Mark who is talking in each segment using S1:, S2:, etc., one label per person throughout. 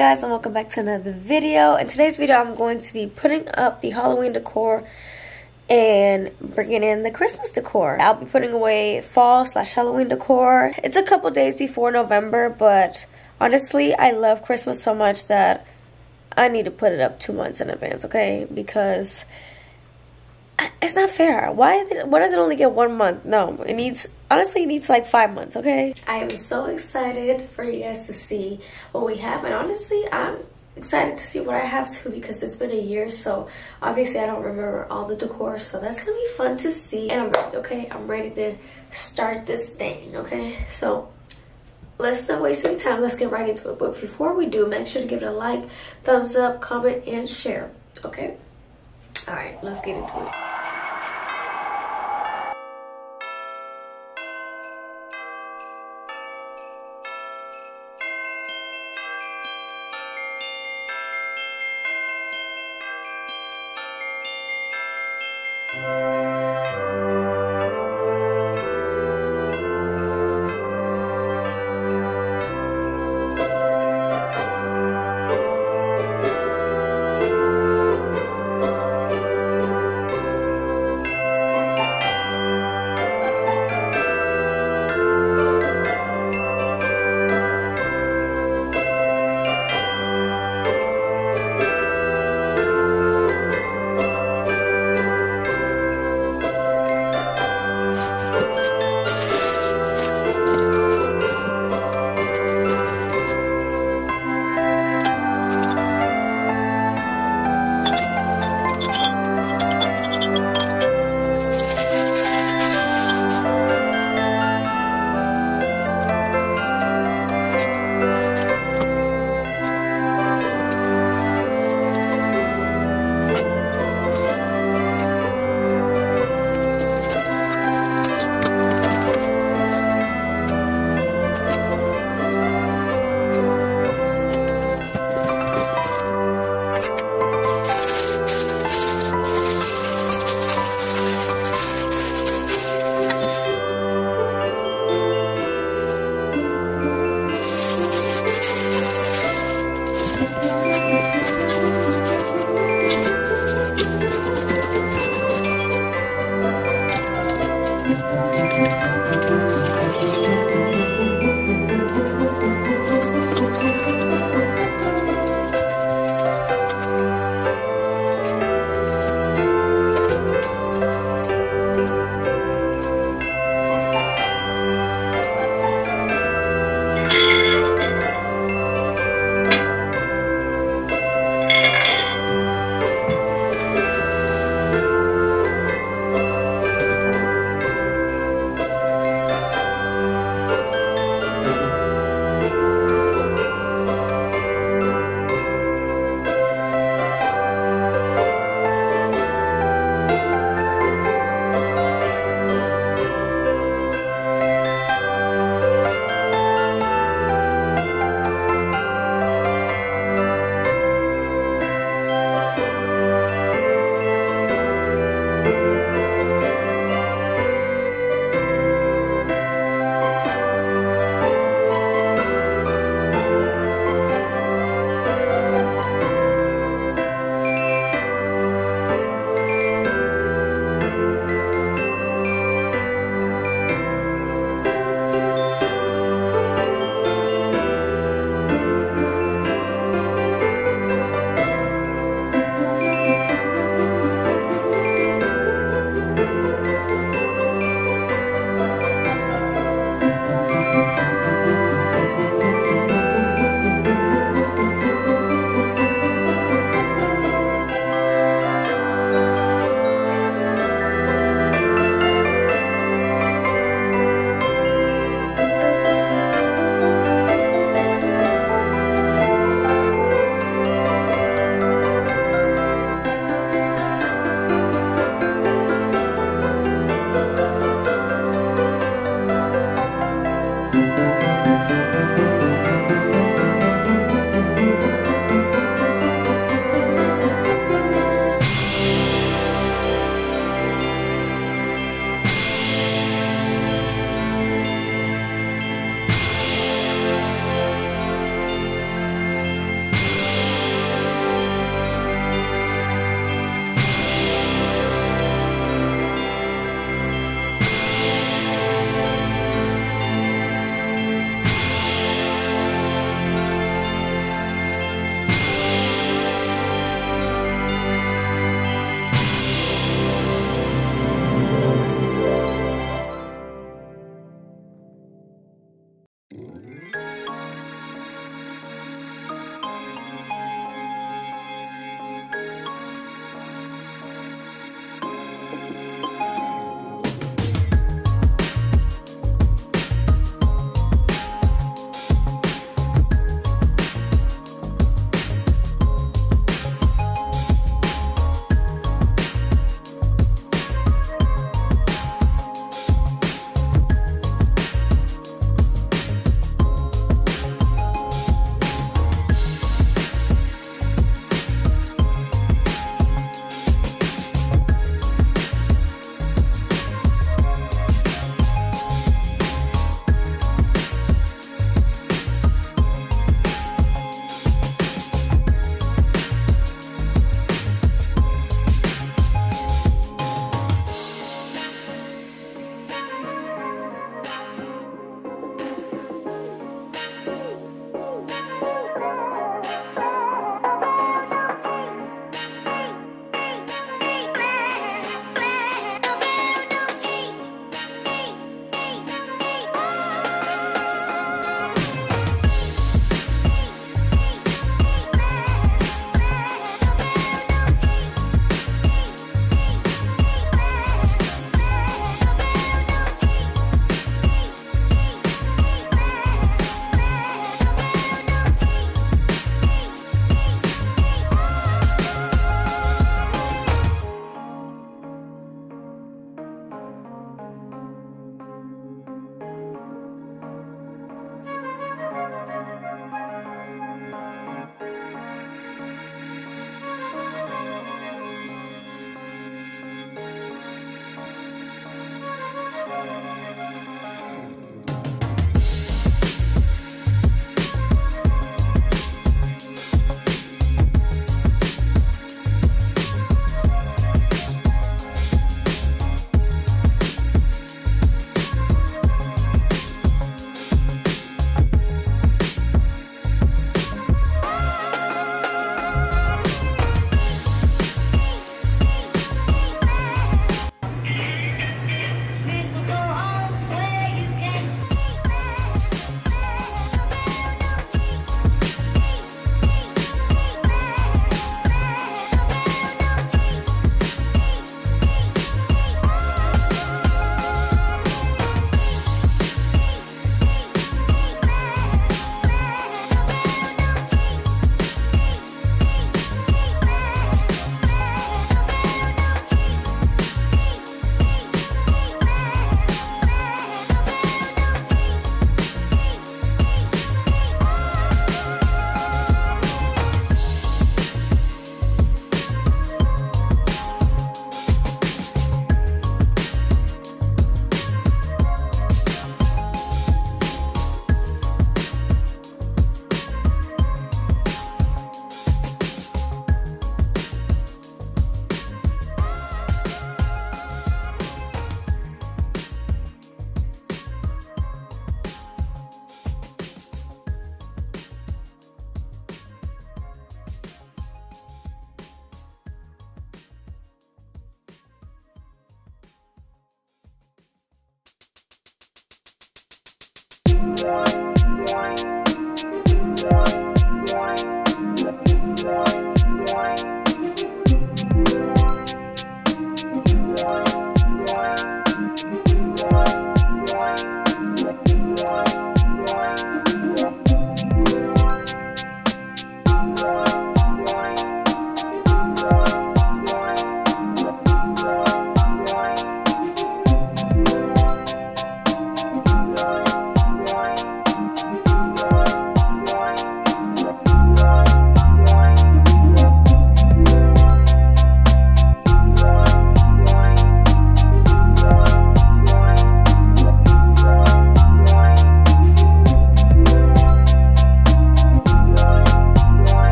S1: guys and welcome back to another video. In today's video I'm going to be putting up the Halloween decor and bringing in the Christmas decor. I'll be putting away fall slash Halloween decor. It's a couple days before November but honestly I love Christmas so much that I need to put it up two months in advance, okay? Because it's not fair. Why, did, why does it only get one month? No, it needs, honestly, it needs like five months, okay? I am so excited for you guys to see what we have. And honestly, I'm excited to see what I have too because it's been a year. So obviously I don't remember all the decor. So that's to be fun to see. And I'm ready, okay? I'm ready to start this thing, okay? So let's not waste any time. Let's get right into it. But before we do, make sure to give it a like, thumbs up, comment, and share, okay? All right, let's get into it.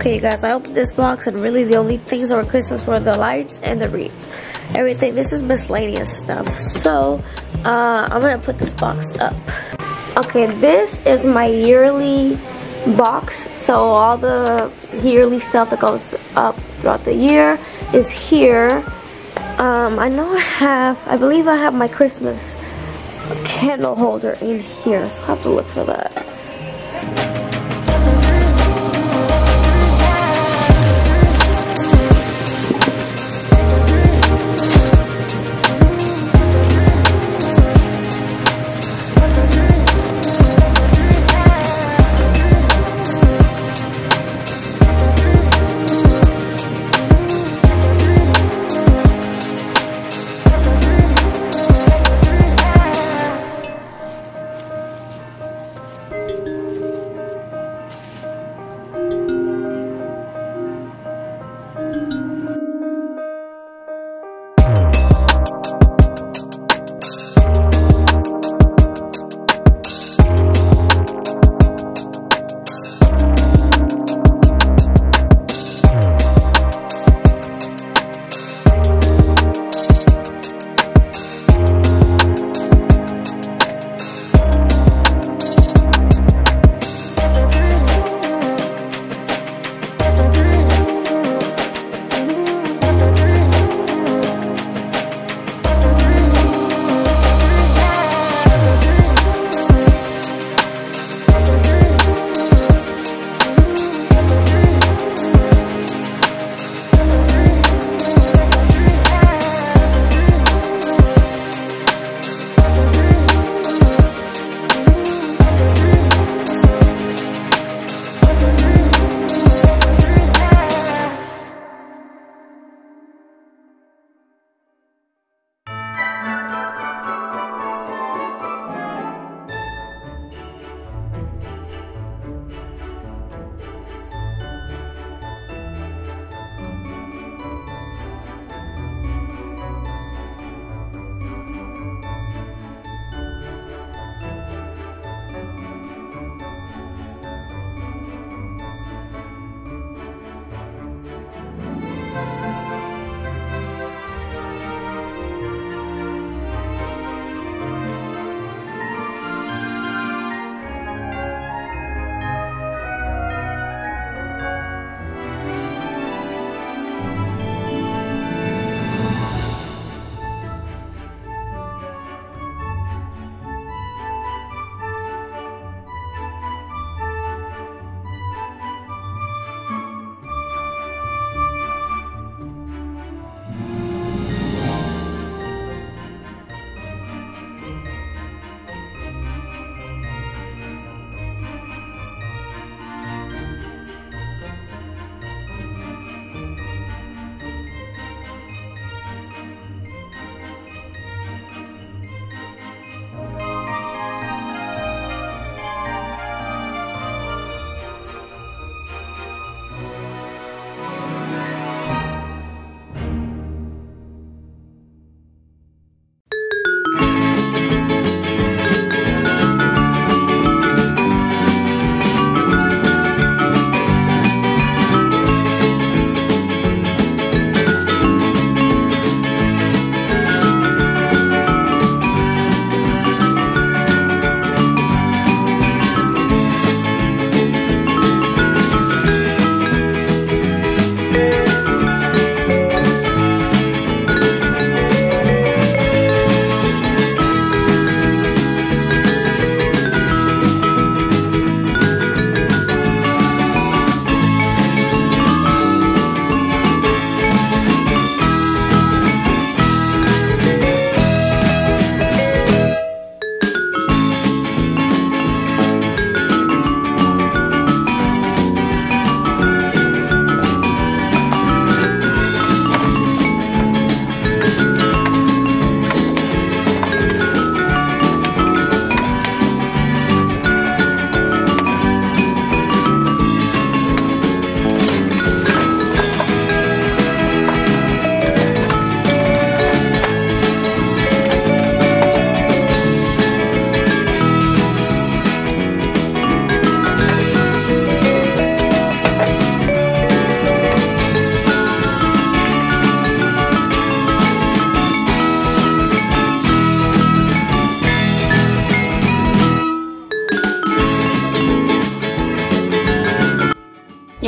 S1: Okay, guys, I opened this box and really the only things that were Christmas were the lights and the wreath. Everything, this is miscellaneous stuff. So, uh, I'm gonna put this box up. Okay, this is my yearly box. So all the yearly stuff that goes up throughout the year is here. Um, I know I have, I believe I have my Christmas candle holder in here. So I'll have to look for that.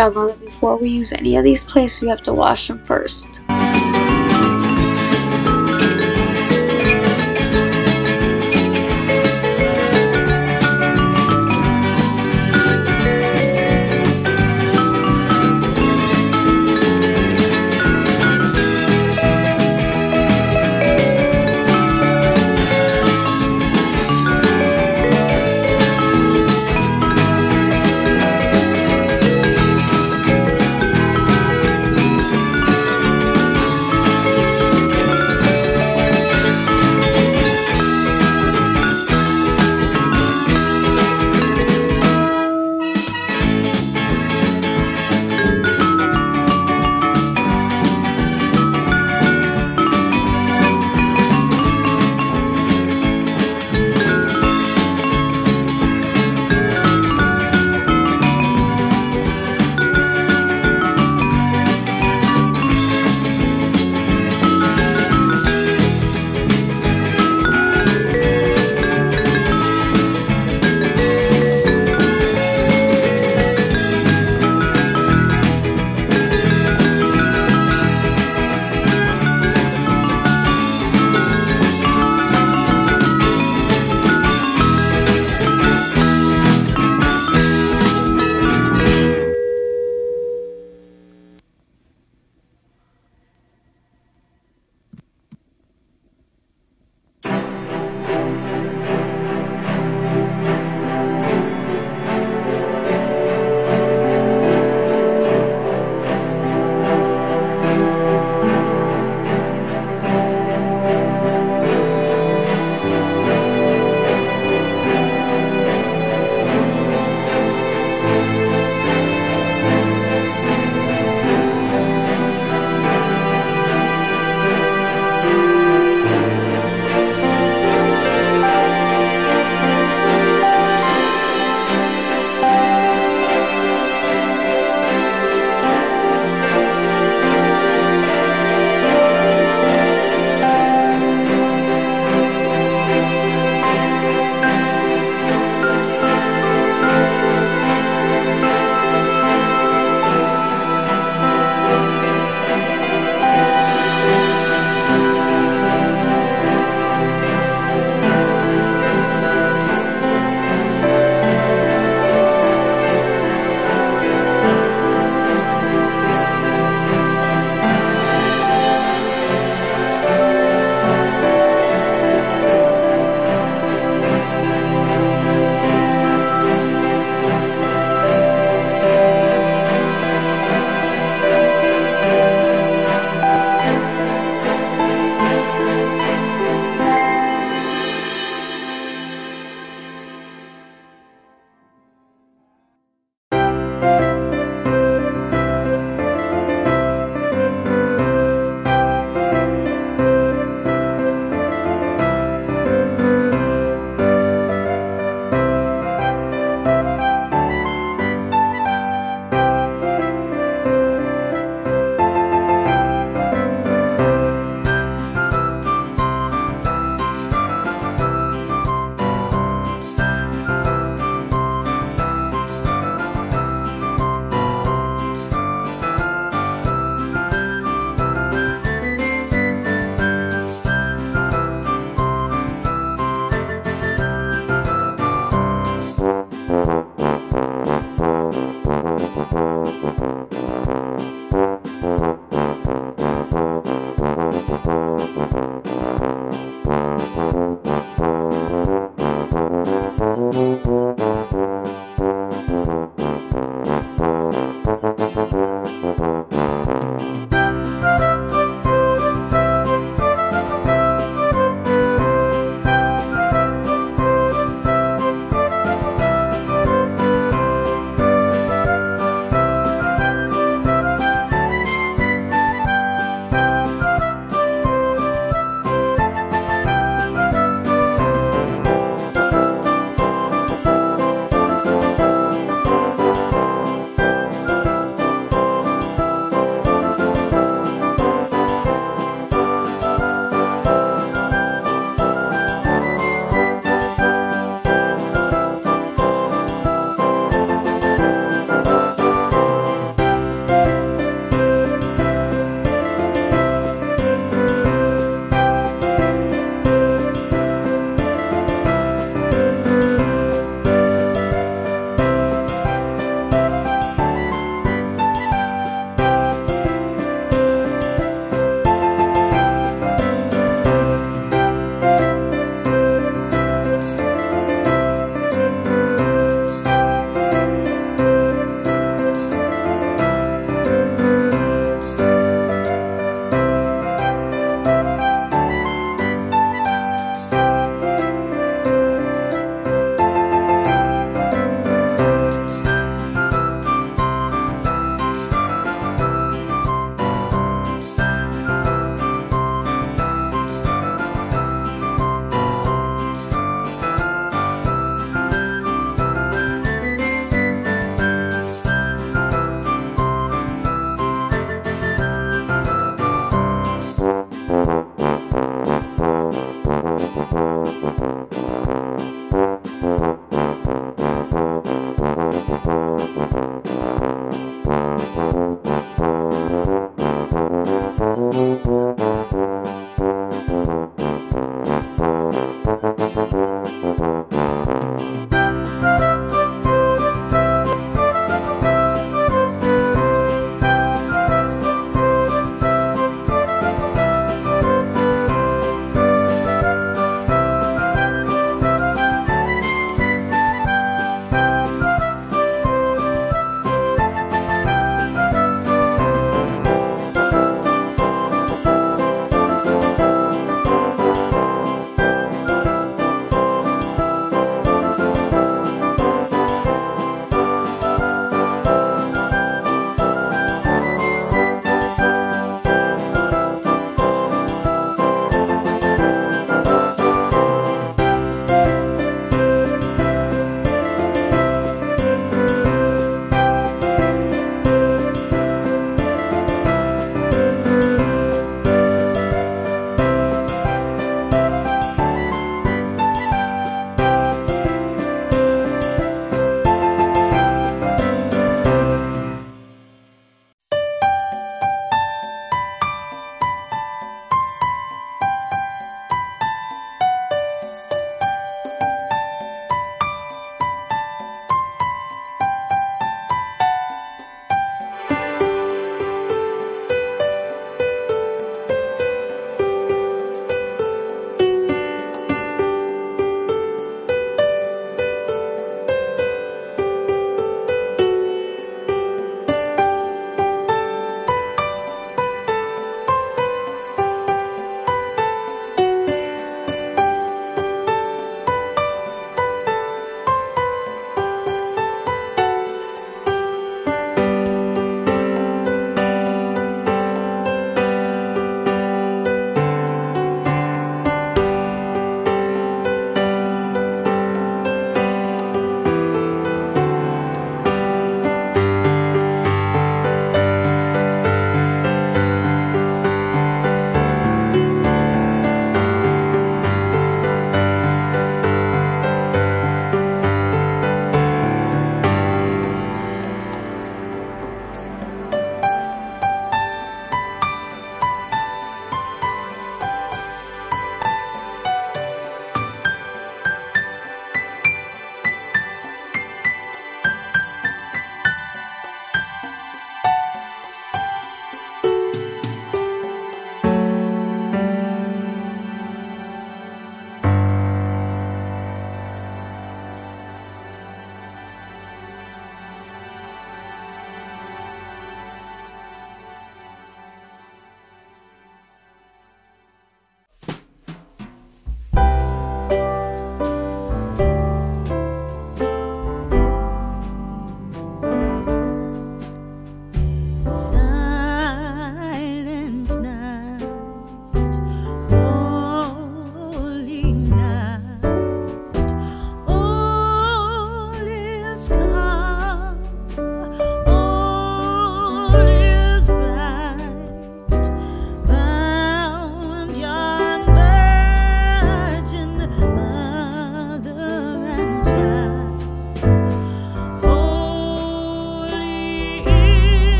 S1: That before we use any of these plates, we have to wash them first.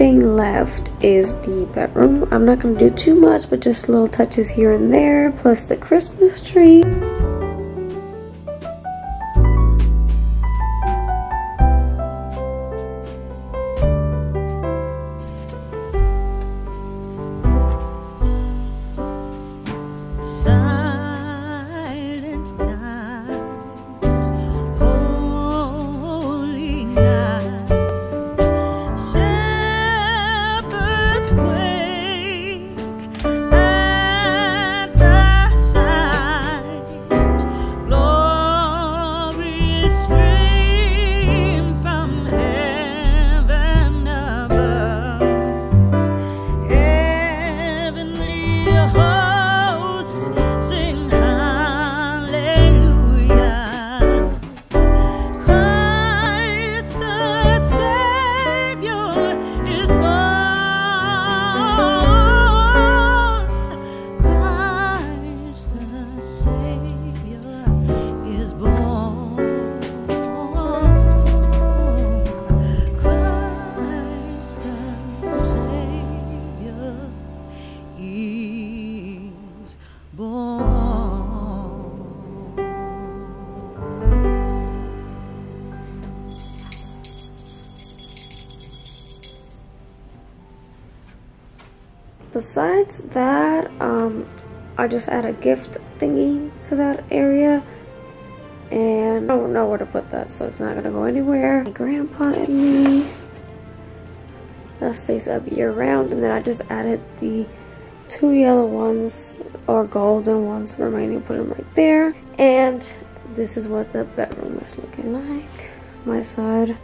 S1: Thing left is the bedroom. I'm not going to do too much, but just little touches here and there, plus the Christmas tree. Just add a gift thingy to that area. And I don't know where to put that, so it's not gonna go anywhere. My grandpa and me. That stays up year round. And then I just added the two yellow ones or golden ones remaining. Put them right there. And this is what the bedroom is looking like. My side.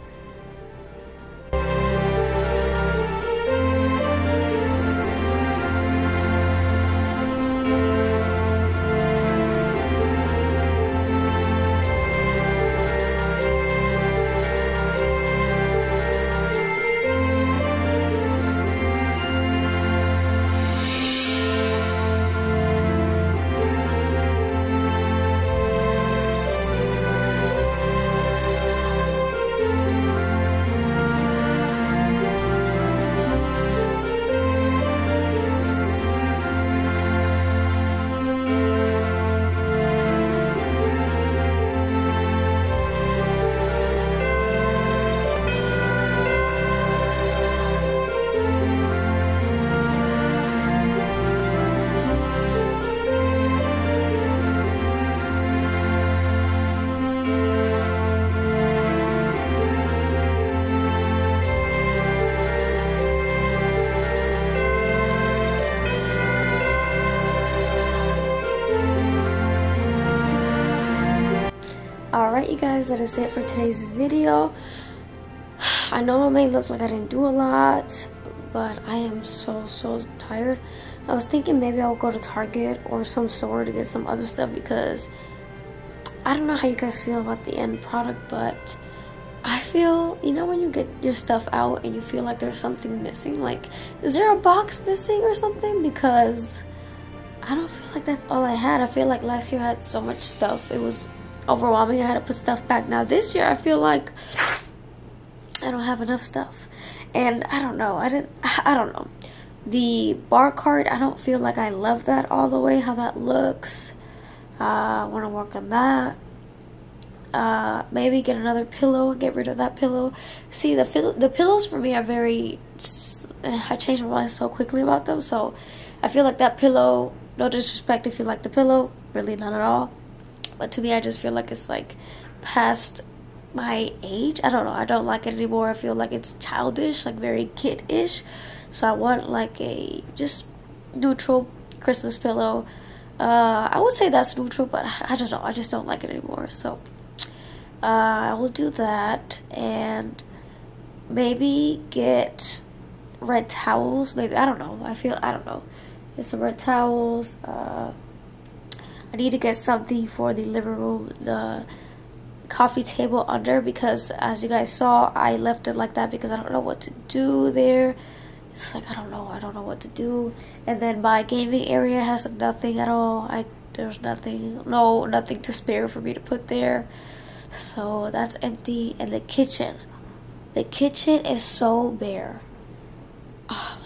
S1: Guys, that is it for today's video. I know it may look like I didn't do a lot, but I am so, so tired. I was thinking maybe I'll go to Target or some store to get some other stuff because I don't know how you guys feel about the end product, but I feel, you know when you get your stuff out and you feel like there's something missing? Like, is there a box missing or something? Because I don't feel like that's all I had. I feel like last year I had so much stuff. It was overwhelming. I had to put stuff back. Now this year I feel like I don't have enough stuff. And I don't know. I didn't I don't know. The bar cart, I don't feel like I love that all the way how that looks. Uh, I want to work on that. Uh, maybe get another pillow and get rid of that pillow. See, the the pillows for me are very. I change my mind so quickly about them, so I feel like that pillow. No disrespect if you like the pillow, really not at all. But to me, I just feel like it's like past my age. I don't know. I don't like it anymore. I feel like it's childish, like very kid-ish. So I want like a just neutral Christmas pillow. Uh, I would say that's neutral, but I don't know. I just don't like it anymore. So uh, I will do that and maybe get red towels. Maybe I don't know. I feel I don't know. Get some red towels. Uh, I need to get something for the living room, the coffee table under because as you guys saw, I left it like that because I don't know what to do there. It's like, I don't know, I don't know what to do. And then my gaming area has nothing at all. I There's nothing, no, nothing to spare for me to put there. So that's empty. And the kitchen, the kitchen is so bare. Oh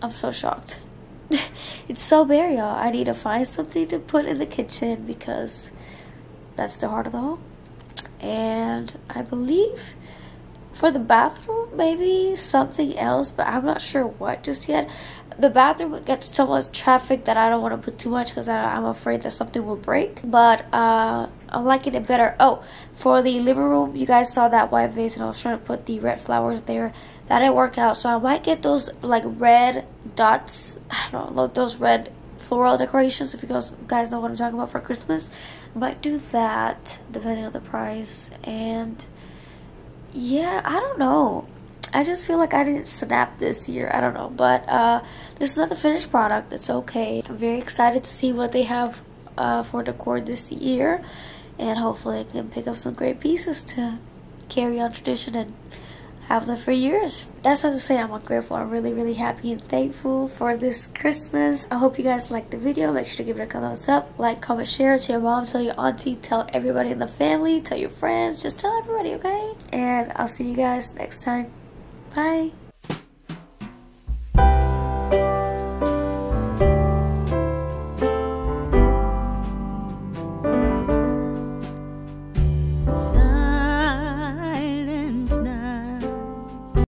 S1: I'm so shocked. it's so bare, y'all. I need to find something to put in the kitchen because that's the heart of the home. And I believe for the bathroom, maybe something else, but I'm not sure what just yet. The bathroom gets so much traffic that I don't want to put too much because I'm afraid that something will break. But uh, I'm liking it better. Oh, for the living room, you guys saw that white vase and I was trying to put the red flowers there. That didn't work out. So I might get those like red dots. I don't know, those red floral decorations if you guys, guys know what I'm talking about for Christmas. I might do that depending on the price. And yeah, I don't know. I just feel like I didn't snap this year. I don't know. But uh, this is not the finished product. It's okay. I'm very excited to see what they have uh, for decor this year and hopefully I can pick up some great pieces to carry on tradition and have them for years. That's not to say I'm ungrateful. I'm really, really happy and thankful for this Christmas. I hope you guys liked the video. Make sure to give it a thumbs up, like, comment, share. to your mom, tell your auntie, tell everybody in the family, tell your friends. Just tell everybody, okay? And I'll see you guys next time. Bye.